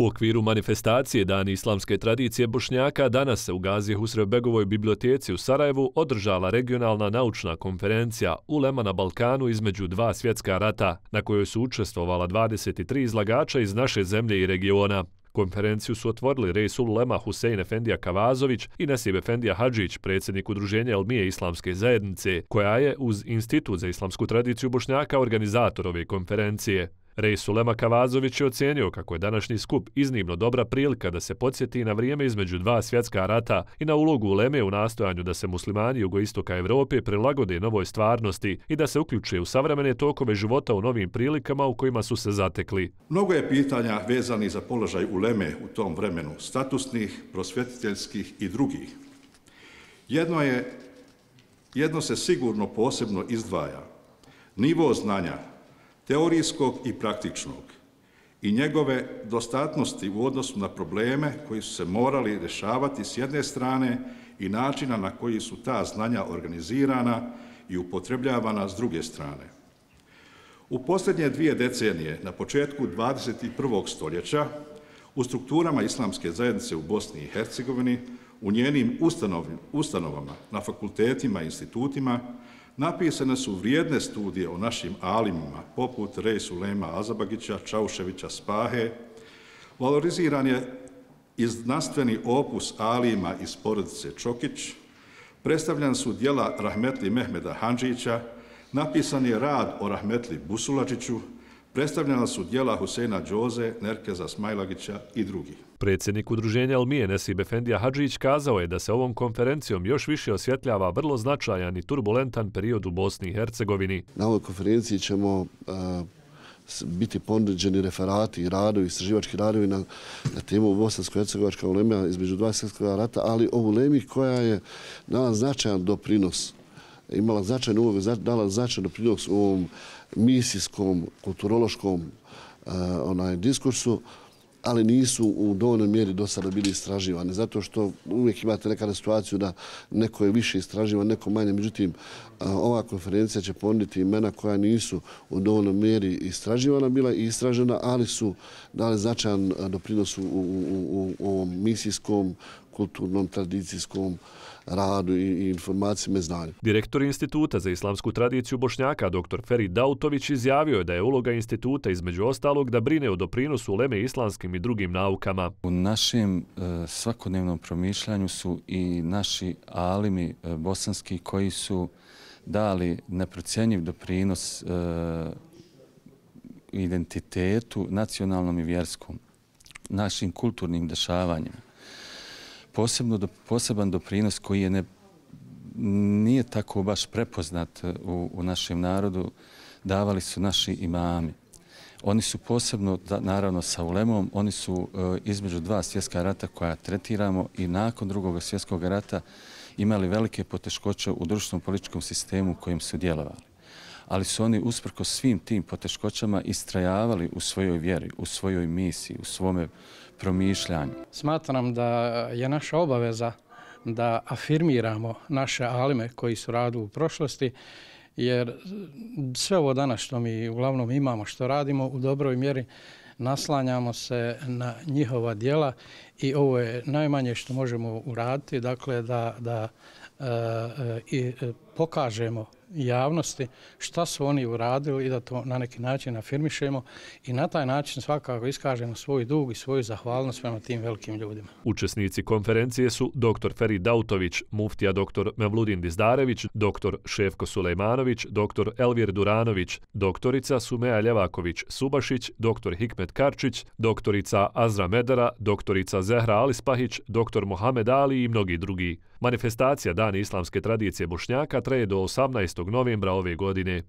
U okviru manifestacije Dani islamske tradicije Bošnjaka danas se u Gazi Husrevbegovoj biblioteci u Sarajevu održala regionalna naučna konferencija Ulema na Balkanu između dva svjetska rata, na kojoj su učestvovala 23 izlagača iz naše zemlje i regiona. Konferenciju su otvorili Rejsul Lema Husein Efendija Kavazović i Nesib Efendija Hadžić, predsjednik udruženja Elmije Islamske zajednice, koja je uz Institut za islamsku tradiciju Bošnjaka organizator ove konferencije. Rej Sulema Kavazović je ocijenio kako je današnji skup iznimno dobra prilika da se podsjeti na vrijeme između dva svjetska rata i na ulogu Uleme u nastojanju da se muslimani jugoistoka Evrope prilagode novoj stvarnosti i da se uključuje u savremene tokove života u novim prilikama u kojima su se zatekli. Mnogo je pitanja vezani za položaj Uleme u tom vremenu, statusnih, prosvjetiteljskih i drugih. Jedno je, jedno se sigurno posebno izdvaja. Nivo znanja teorijskog i praktičnog i njegove dostatnosti u odnosu na probleme koji su se morali rešavati s jedne strane i načina na koji su ta znanja organizirana i upotrebljavana s druge strane. U posljednje dvije decenije, na početku 21. stoljeća, u strukturama islamske zajednice u Bosni i Hercegovini, u njenim ustanovama, na fakultetima i institutima, napisane su vrijedne studije o našim alimima, poput Rejsu Lema Azabagića, Čauševića Spahe. Valoriziran je iznanstveni opus alima iz porodice Čokić, predstavljan su dijela Rahmetli Mehmeda Hanđića, napisan je rad o Rahmetli Busulačiću, Predstavljena su dijela Huseina Džoze, Nerkeza Smajlagića i drugi. Predsjednik udruženja Almije Nesib Efendija Hadžić kazao je da se ovom konferencijom još više osvjetljava vrlo značajan i turbulentan period u Bosni i Hercegovini. Na ovoj konferenciji ćemo biti ponuđeni referati i radovi, istraživački radovi na, na temu Bosansko-Hercegovačka ulema između dva svjetskog rata, ali ovu lemi koja je dala značajan doprinos, imala značajnu ulogu, dala značajnu doprinos u ovom misijskom, kulturološkom uh, onaj diskursu, ali nisu u dovoljnoj mjeri do sada bili istraživani. Zato što uvijek imate nekada situaciju da neko je više istraživan, neko manje. Međutim, eh, ova konferencija će ponuditi imena koja nisu u dovoljnoj mjeri istraživana, bila i istražena, ali su dali značajan eh, doprinos u, u, u ovom misijskom, kulturnom, tradicijskom radu i informacijama i znanju. Direktor Instituta za islamsku tradiciju Bošnjaka, dr. Ferid Dautović, izjavio je da je uloga instituta između ostalog da brine o doprinosu uleme islamskim i drugim naukama. U našem e, svakodnevnom promišljanju su i naši alimi e, bosanski koji su dali neprocijenjiv doprinos e, identitetu nacionalnom i vjerskom, našim kulturnim dešavanjima posebno do, poseban doprinos koji je ne, nije tako baš prepoznat e, u, u našem narodu, davali su naši imami. Oni su posebno, da, naravno sa ulemom, oni su e, između dva svjetska rata koja tretiramo i nakon drugog svjetskog rata imali velike poteškoće u društvenom političkom sistemu kojim su djelovali. Ali su oni usprko svim tim poteškoćama istrajavali u svojoj vjeri, u svojoj misiji, u svome promišljanju. Smatram da je naša obaveza da afirmiramo naše alime koji su radu u prošlosti, jer sve ovo danas što mi uglavnom imamo, što radimo, u dobroj mjeri naslanjamo se na njihova dijela i ovo je najmanje što možemo uraditi, dakle da, da e, e i e, pokažemo javnosti šta su oni uradili i da to na neki način afirmišemo i na taj način svakako iskažemo svoj dug i svoju zahvalnost prema tim velikim ljudima. Učesnici konferencije su dr. Ferid Dautović, muftija dr. Mevludin Dizdarević, dr. Šefko Sulejmanović, dr. Elvir Duranović, doktorica Sumeja Ljevaković Subašić, dr. Hikmet Karčić, doktorica Azra Medara, doktorica Zehra Alispahić, dr. Mohamed Ali i mnogi drugi. Manifestacija Dani islamske tradicije Bošnjaka traje do 18 novembra ove godine.